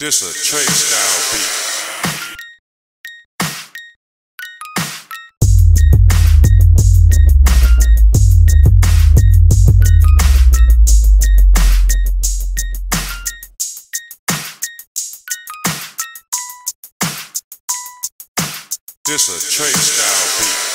This a Trey style beat. This a Trey style beat.